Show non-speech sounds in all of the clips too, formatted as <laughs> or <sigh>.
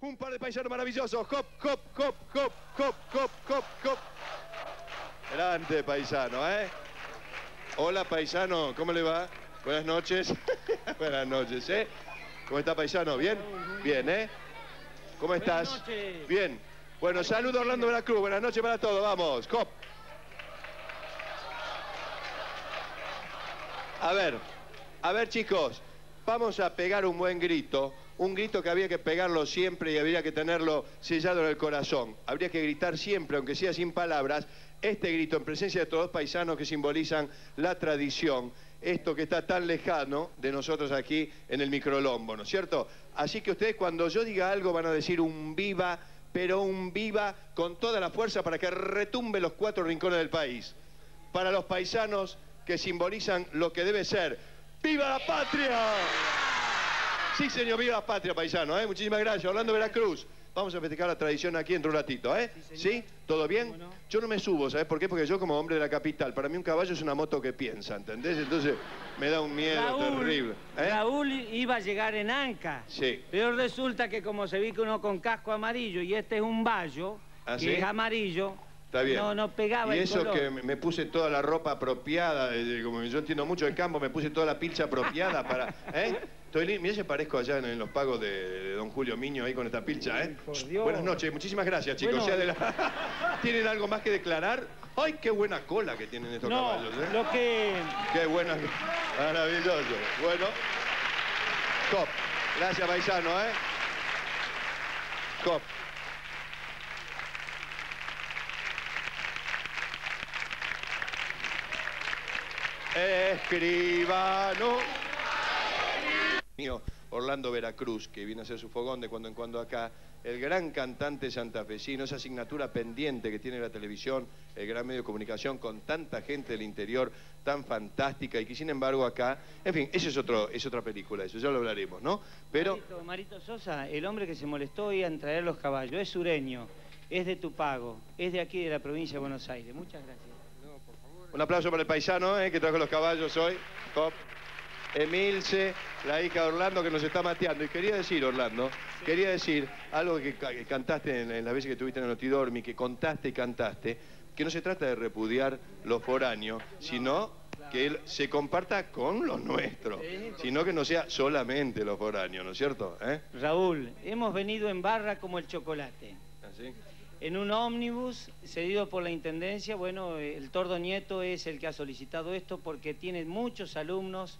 Un par de paisanos maravillosos. Hop, hop, hop, hop, hop, hop, hop, hop. Grande paisano, ¿eh? Hola paisano, ¿cómo le va? Buenas noches. <laughs> Buenas noches, ¿eh? ¿Cómo está paisano? ¿Bien? Bien, ¿eh? ¿Cómo estás? Buenas noches. Bien. Bueno, saludo Orlando Veracruz. Buenas noches para todos, vamos. Hop. A ver, a ver chicos, vamos a pegar un buen grito, un grito que había que pegarlo siempre y habría que tenerlo sellado en el corazón. Habría que gritar siempre, aunque sea sin palabras, este grito en presencia de estos dos paisanos que simbolizan la tradición, esto que está tan lejano de nosotros aquí en el microlombo, ¿no es cierto? Así que ustedes cuando yo diga algo van a decir un viva, pero un viva con toda la fuerza para que retumbe los cuatro rincones del país. Para los paisanos que simbolizan lo que debe ser. ¡Viva la patria! Sí, señor, viva la patria, paisano. ¿eh? Muchísimas gracias. Orlando Veracruz. Vamos a festejar la tradición aquí entre un ratito, ¿eh? ¿Sí? ¿Todo bien? Yo no me subo, ¿sabes por qué? Porque yo como hombre de la capital, para mí un caballo es una moto que piensa, ¿entendés? Entonces me da un miedo Raúl, terrible. ¿eh? Raúl iba a llegar en Anca. Sí. Pero resulta que como se vi que uno con casco amarillo y este es un vallo, ¿Ah, que sí? es amarillo, Está bien. no, no pegaba Y el eso color. que me- puse toda la ropa apropiada, eh, como yo entiendo mucho de campo, me puse toda la pilcha apropiada para... <laughs> ¿eh? Estoy Mirá si parezco allá en, en los pagos de, de don Julio Miño ahí con esta pilcha, ¿eh? Buenas noches, muchísimas gracias, chicos. Bueno. Ya de la- <laughs> ¿Tienen algo más que declarar? ¡Ay, qué buena cola que tienen estos No, caballos! ¿eh? lo que... ¡Qué buena! Maravilloso. Bueno, Cop. Gracias, paisano, ¿eh? Cop. Escribano. Orlando Veracruz, que viene a hacer su fogón de cuando en cuando acá, el gran cantante santafesino, esa asignatura pendiente que tiene la televisión, el gran medio de comunicación, con tanta gente del interior tan fantástica y que sin embargo acá, en fin, eso es, otro, es otra película, eso ya lo hablaremos, ¿no? Pero, Marito, Marito Sosa, el hombre que se molestó hoy en traer los caballos, es sureño, es de Tupago, es de aquí de la provincia de Buenos Aires. Muchas gracias. Un aplauso para el paisano, ¿eh? que trajo los caballos hoy, Cop. Emilce, la hija de Orlando que nos está mateando. Y quería decir, Orlando, quería decir algo que, ca- que cantaste en, en las veces que estuviste en el Notidormi, que contaste y cantaste, que no se trata de repudiar los foráneos, sino que él se comparta con los nuestros, sino que no sea solamente los foráneos, ¿no es cierto? ¿Eh? Raúl, hemos venido en barra como el chocolate. ¿Así? En un ómnibus cedido por la Intendencia, bueno, el Tordo Nieto es el que ha solicitado esto porque tiene muchos alumnos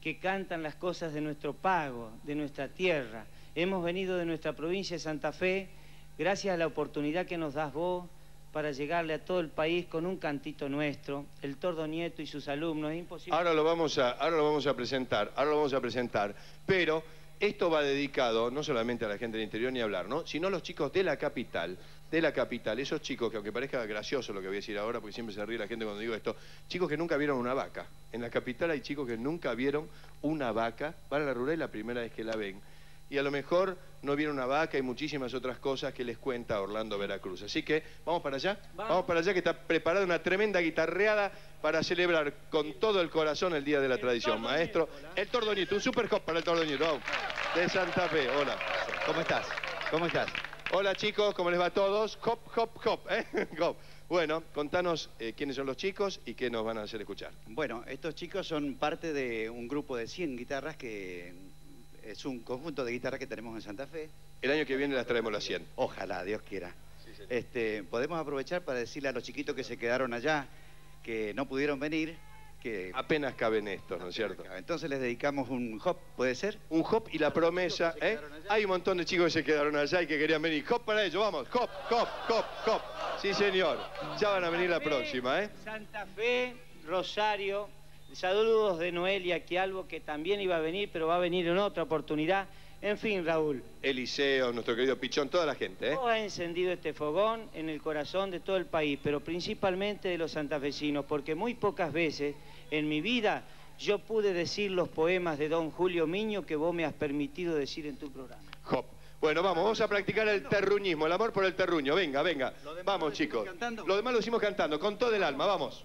que cantan las cosas de nuestro pago, de nuestra tierra. Hemos venido de nuestra provincia de Santa Fe, gracias a la oportunidad que nos das vos para llegarle a todo el país con un cantito nuestro, el Tordo Nieto y sus alumnos. Es imposible. Ahora lo vamos a, ahora lo vamos a presentar, ahora vamos a presentar, pero esto va dedicado no solamente a la gente del interior ni hablar, ¿no? Sino a los chicos de la capital, de la capital, esos chicos que aunque parezca gracioso lo que voy a decir ahora, porque siempre se ríe la gente cuando digo esto, chicos que nunca vieron una vaca. En la capital hay chicos que nunca vieron una vaca, van a la rural y la primera vez que la ven. Y a lo mejor no vieron una vaca y muchísimas otras cosas que les cuenta Orlando Veracruz. Así que, ¿vamos para allá? Vamos. para allá que está preparada una tremenda guitarreada para celebrar con todo el corazón el Día de la Tradición. Maestro, hola. el Tordoñito, un super cop para el Tordoñito. vamos. De Santa Fe, hola. ¿Cómo estás? ¿Cómo estás? Hola chicos, ¿cómo les va a todos? Hop, hop, hop, ¿eh? <laughs> Hop. Bueno, contanos eh, quiénes son los chicos y qué nos van a hacer escuchar. Bueno, estos chicos son parte de un grupo de 100 guitarras que es un conjunto de guitarras que tenemos en Santa Fe. El año que viene las traemos las 100. Ojalá, Dios quiera. Este, podemos aprovechar para decirle a los chiquitos que se quedaron allá, que no pudieron venir, que... Apenas caben estos, ¿no es cierto? Entonces les dedicamos un hop, ¿puede ser? Un hop y la promesa, ¿eh? Hay un montón de chicos que se quedaron allá y que querían venir. Hop para ellos, vamos. Hop, hop, hop, hop. Sí, señor. Ya van a venir la próxima, ¿eh? Santa Fe, Rosario, saludos de Noelia Quialvo, que también iba a venir, pero va a venir en otra oportunidad. En fin, Raúl, Eliseo, nuestro querido Pichón, toda la gente, ¿eh? vos has encendido este fogón en el corazón de todo el país, pero principalmente de los santafesinos, porque muy pocas veces en mi vida yo pude decir los poemas de don Julio Miño que vos me has permitido decir en tu programa. Hop. Bueno, vamos, vamos a practicar el terruñismo, el amor por el terruño. Venga, venga. Vamos, chicos. Lo demás lo decimos cantando, con todo el alma, vamos.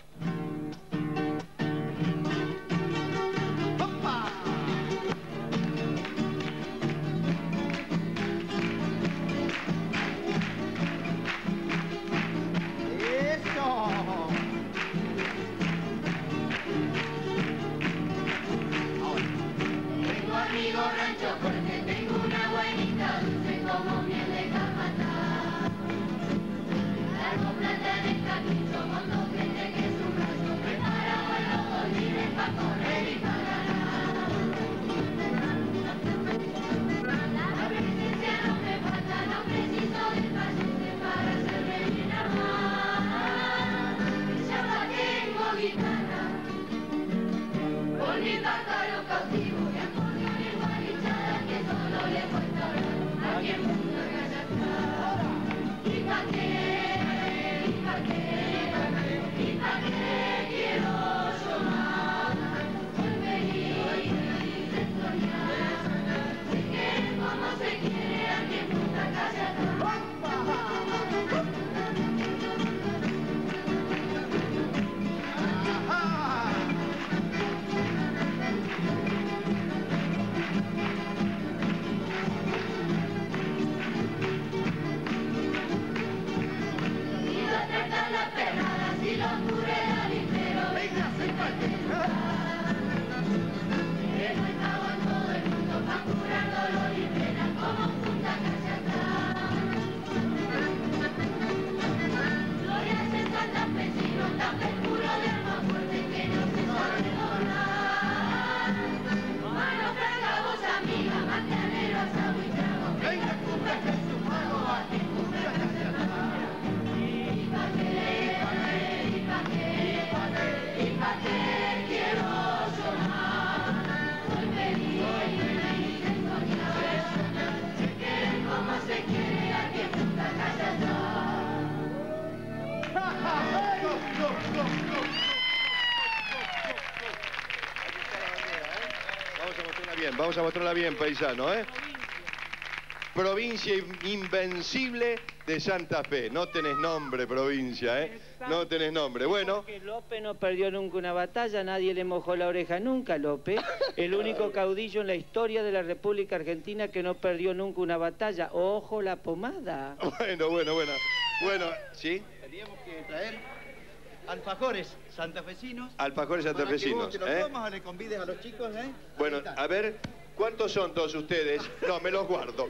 Vamos a mostrarla bien, paisano, ¿eh? Provincia invencible de Santa Fe. No tenés nombre, provincia, ¿eh? No tenés nombre. Bueno. Porque López no perdió nunca una batalla, nadie le mojó la oreja nunca, López. El único <laughs> caudillo en la historia de la República Argentina que no perdió nunca una batalla. Ojo la pomada. Bueno, bueno, bueno. Bueno, ¿sí? Teníamos que traer alfajores santafesinos. Alfajores santafesinos. Para que vos te los ¿eh? le convides a los chicos, ¿eh? Bueno, a ver, ¿cuántos son todos ustedes? No, me los guardo.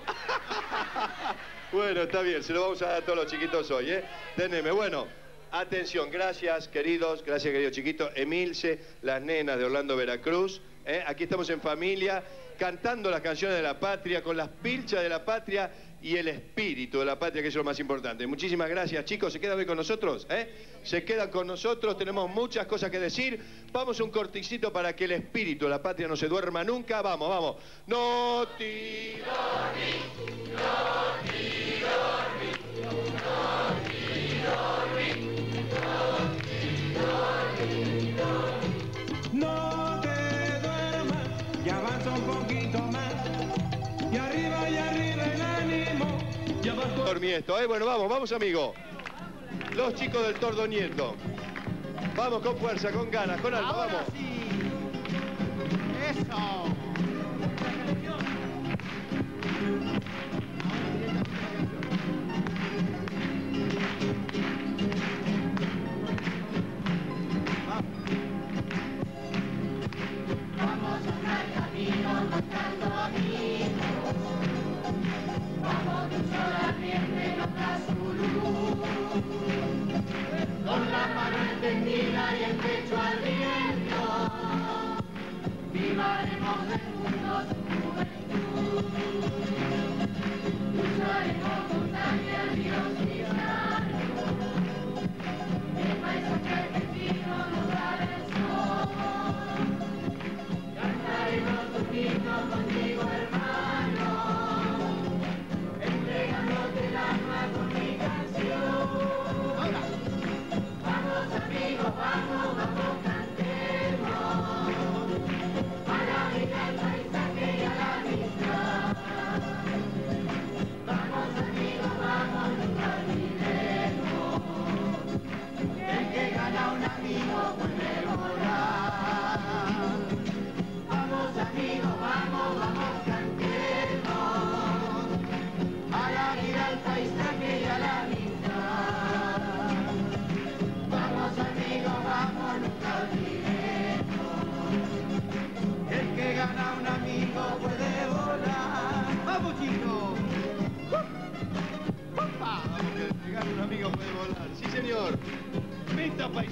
bueno, está bien, se lo vamos a dar a todos los chiquitos hoy, ¿eh? Teneme, bueno. Atención, gracias queridos, gracias querido chiquito. Emilce, las nenas de Orlando Veracruz. ¿eh? Aquí estamos en familia, cantando las canciones de la patria, con las pilchas de la patria y el espíritu de la patria, que es lo más importante. Muchísimas gracias, chicos. ¿Se quedan hoy con nosotros? ¿Eh? Se quedan con nosotros, tenemos muchas cosas que decir. Vamos un corticito para que el espíritu de la patria no se duerma nunca. Vamos, vamos. No ti no No te duermas y avanza un poquito más. Dormí esto, ¿eh? Bueno, vamos, vamos, amigo. Los chicos del Tordo Nieto. Vamos con fuerza, con ganas, con alma, vamos.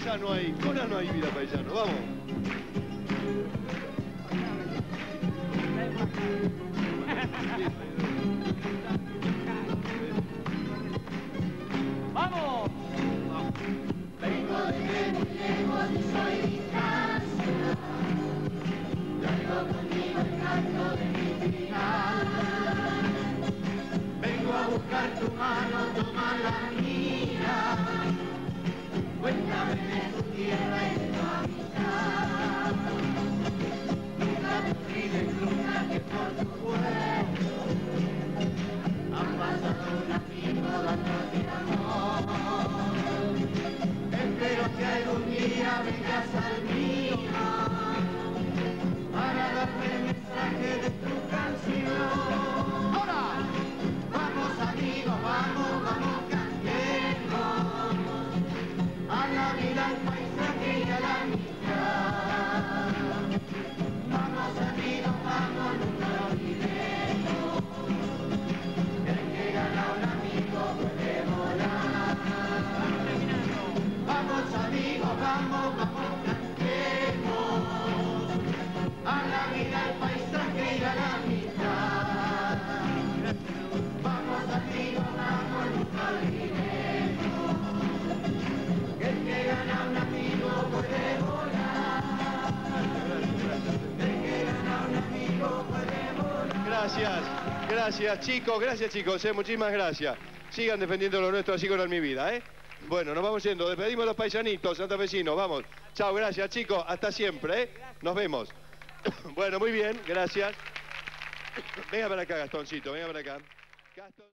Paisano ahí. Con no hay vida paisano. Vamos. ¡Vamos! Vengo desde muy lejos y soy distancia. Traigo conmigo el canto de mi final. Vengo a buscar tu mano, toma la mía. Amen. Gracias. Gracias, chicos. Gracias, chicos. eh, Muchísimas gracias. Sigan defendiendo lo nuestro así con mi vida, ¿eh? Bueno, nos vamos yendo. Despedimos a los paisanitos, santafesinos. Vamos. Chao, gracias, chicos. Hasta siempre, ¿eh? Nos vemos. <coughs> bueno, muy bien. Gracias. <coughs> Venga para acá, Gastoncito, venga para acá.